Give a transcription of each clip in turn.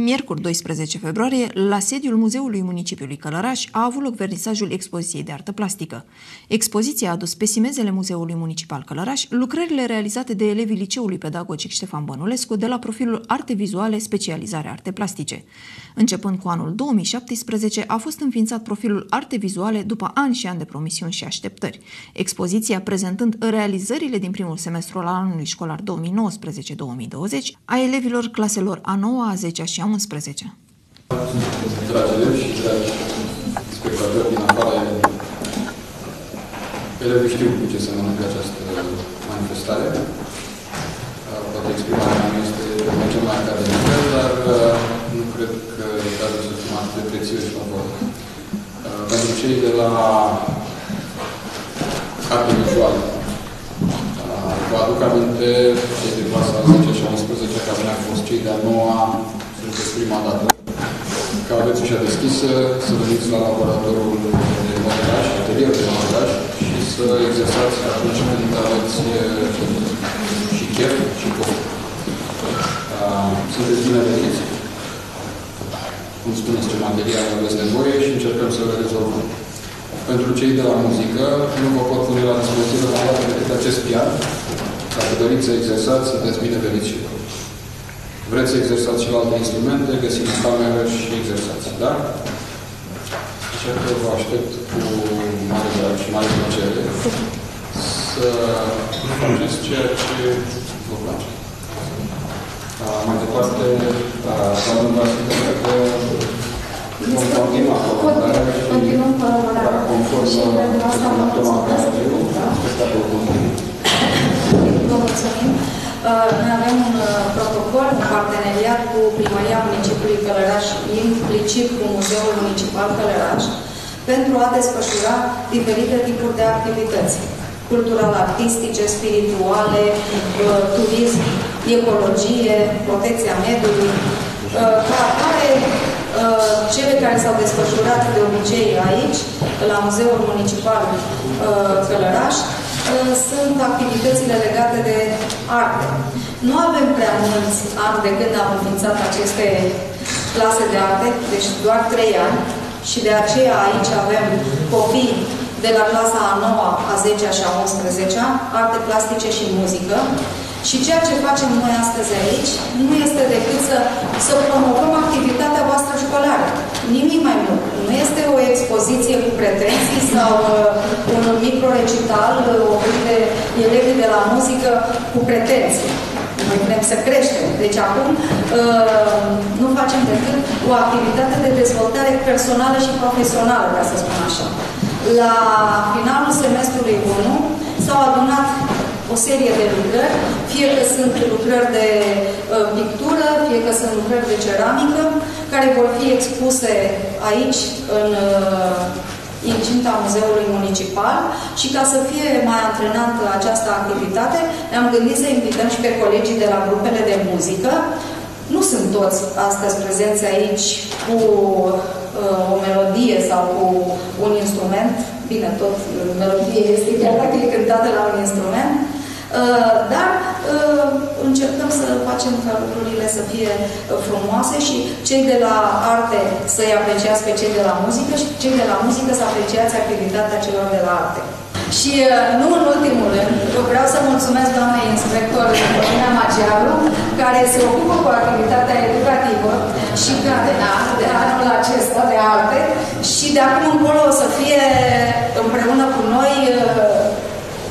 Miercuri 12 februarie, la sediul Muzeului Municipiului Călăraș a avut loc vernisajul expoziției de artă plastică. Expoziția a adus pesimezele Muzeului Municipal Călăraș, lucrările realizate de elevii Liceului Pedagogic Ștefan Bănulescu de la profilul Arte Vizuale, specializare arte plastice. Începând cu anul 2017, a fost înființat profilul Arte Vizuale după ani și ani de promisiuni și așteptări. Expoziția prezentând realizările din primul semestru al anului școlar 2019-2020 a elevilor claselor a 9, a 10 și a 11. Dragi elevi și dragi spectatori din afară, elevii știu cu ce se mănâncă această manifestare. Poate exprimarea mea este cea mai academică, dar nu cred că trebuie să fim atât de prețioși la vot. Pentru cei de la arte vizuală, vă aduc aminte cei de clasa 10 și 11, care ne-au fost cei de-a noua sunteți prima dată, că aveți ușa deschisă, să veniți la laboratorul de modelaj, atelier de modelaj și să exersați atunci când aveți și chef și poftă. Sunteți bine veniți. Cum spuneți ce material aveți nevoie și încercăm să le rezolvăm. Pentru cei de la muzică, nu vă pot pune la dispoziție mai dată decât acest pian. Dacă doriți să exersați, sunteți bine veniți și voi. Vreți să exersați și la alte instrumente, găsim cameră și exersați, da? Așa că vă aștept cu mare drag și mare plăcere să faceți ceea ce vă place. A, mai departe, doamnă Vasile, că vom continua colaborarea și Continuăm colaborarea. conform Și pentru asta vă mulțumesc. spectacolul continuu. Vă mulțumim. Uh, Noi avem un uh, protocol, un parteneriat cu Primăria Municipiului Călăraș, implicit cu Muzeul Municipal Călăraș, pentru a desfășura diferite tipuri de activități cultural-artistice, spirituale, uh, turism, ecologie, protecția mediului. Ca atare, cele care s-au desfășurat de obicei aici, la Muzeul Municipal Călăraș, sunt activitățile legate de arte. Nu avem prea mulți ani de când am înființat aceste clase de arte, deci doar trei ani, și de aceea aici avem copii de la clasa a 9 a 10 și a 11 arte plastice și muzică. Și ceea ce facem noi astăzi aici nu este decât să, să promovăm activitatea voastră școlară. Nimic mai mult. Nu este o expoziție cu pretenții sau uh, un micro-recital uh, oferit de elevii de la muzică cu pretenții. Noi vrem să creștem. Deci acum uh, nu facem decât o activitate de dezvoltare personală și profesională, ca să spun așa. La finalul semestrului 1 s-au adunat o serie de lucrări, fie că sunt lucrări de uh, pictură, fie că sunt lucrări de ceramică, care vor fi expuse aici, în uh, incinta Muzeului Municipal și ca să fie mai antrenantă această activitate, ne-am gândit să invităm și pe colegii de la grupele de muzică. Nu sunt toți astăzi prezenți aici cu uh, o melodie sau cu un instrument. Bine, tot melodie este chiar dacă e cântată la un instrument. Uh, dar uh, încercăm să facem ca lucrurile să fie uh, frumoase și cei de la arte să-i apreciați pe cei de la muzică și cei de la muzică să apreciați activitatea celor de la arte. Și nu în ultimul rând, vreau să mulțumesc doamnei inspector Corina Magiaru, care se ocupă cu activitatea educativă și care, da, de anul acesta de arte și de acum încolo o să fie împreună cu noi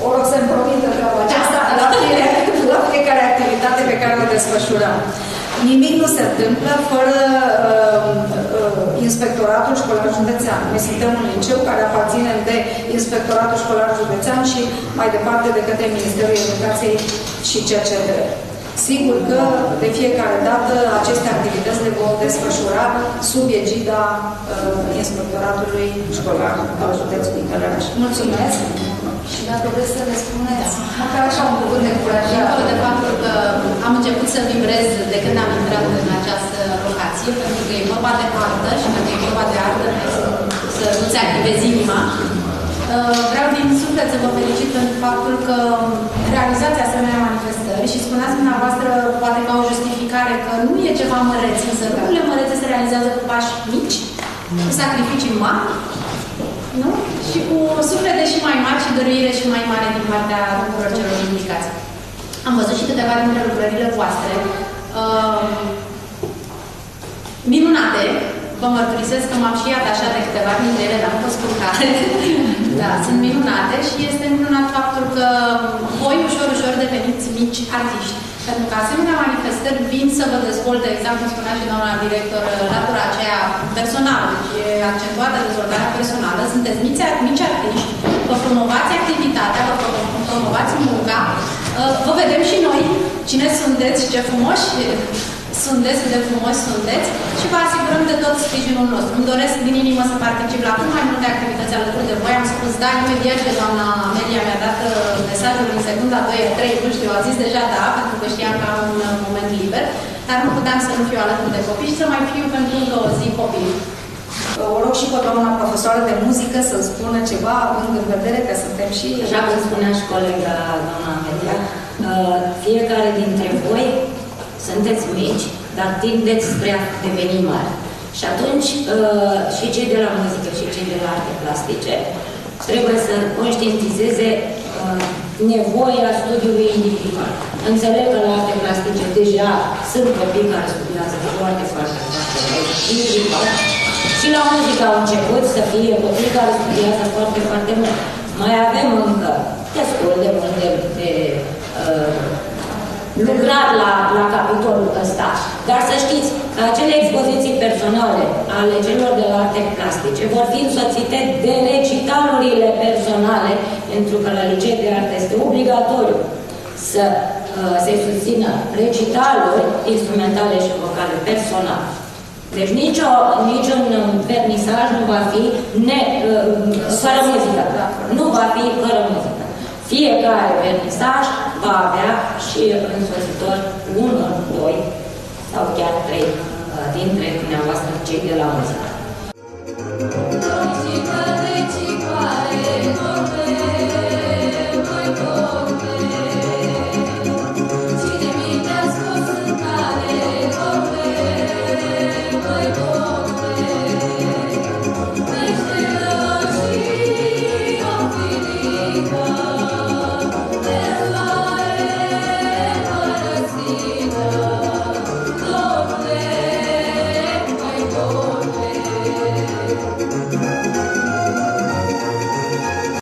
o rog să-mi promită treaba aceasta la, fie, la fiecare activitate pe care o desfășurăm. Nimic nu se întâmplă fără uh, uh, Inspectoratul Școlar Județean. Noi suntem un liceu care aparține de Inspectoratul Școlar Județean și mai departe de către Ministerul Educației și Cercetării. Sigur că de fiecare dată aceste activități le vom desfășura sub egida uh, Inspectoratului Școlar al Județului Călăraș. Mulțumesc! Și dacă vreți să le spuneți, măcar așa un cuvânt de încurajare. de faptul că am început să vibrez de când am intrat în această locație, pentru că e vorba de artă și dacă e vorba de artă, să, să nu-ți activezi inima. Uh, vreau din suflet să vă felicit pentru faptul că realizați asemenea manifestări și spuneați dumneavoastră, poate ca o justificare că nu e ceva măreț, însă lucrurile mărețe se realizează cu pași mici, cu sacrificii mari, nu? Și cu suflete și mai mari și dăruire și mai mare din partea tuturor celor implicați. Am văzut și câteva dintre lucrările voastre. Uh, minunate. Vă mărturisesc că m-am și atașat de câteva dintre ele, dar nu pot spun care. da, sunt minunate și este minunat faptul că voi ușor, ușor deveniți mici artiști. Pentru că asemenea manifestări vin să vă dezvolte, exact cum spunea și doamna director, latura aceea personală, deci e accentuată dezvoltarea personală, sunteți mici, mici artiști, vă promovați activitatea, vă promovați munca, uh, vă vedem și noi cine sunteți și ce frumoși sunteți, cât de frumoși sunteți și vă asigurăm de tot sprijinul nostru. Îmi doresc din inimă să particip la cât mai multe activități alături de voi. Am spus da, imediat ce doamna Amelia mi-a dat uh, mesajul în secunda 2, 3, nu știu, a zis deja da, pentru că știam că am un uh, moment liber, dar nu puteam să nu fiu alături de copii și să mai fiu pentru încă o zi copii. O rog și pe doamna profesoară de muzică să spună ceva, având în vedere că suntem și... Așa cum spunea și colega doamna Amelia, uh, fiecare dintre voi sunteți mici, dar tindeți spre a deveni mari. Și atunci uh, și cei de la muzică și cei de la arte plastice trebuie să conștientizeze uh, nevoia studiului individual. Înțeleg că la arte plastice deja sunt copii care studiază foarte, foarte, foarte individual. Și la muzică au început să fie copii care studiază foarte, foarte mult. Mai avem încă destul de mult de, de uh, lucrat la, la capitolul ăsta. Dar să știți că acele expoziții personale ale celor de la arte plastice vor fi însoțite de recitalurile personale, pentru că la licee de arte este obligatoriu să uh, se susțină recitaluri instrumentale și vocale personale. Deci nicio, niciun vernisaj nu va fi ne, uh, fără muzică. Nu va fi fără muzică. Fiecare vernisaj va avea și însoțitor unul, doi sau chiar trei uh, dintre dumneavoastră cei de la muzică.